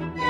Yeah.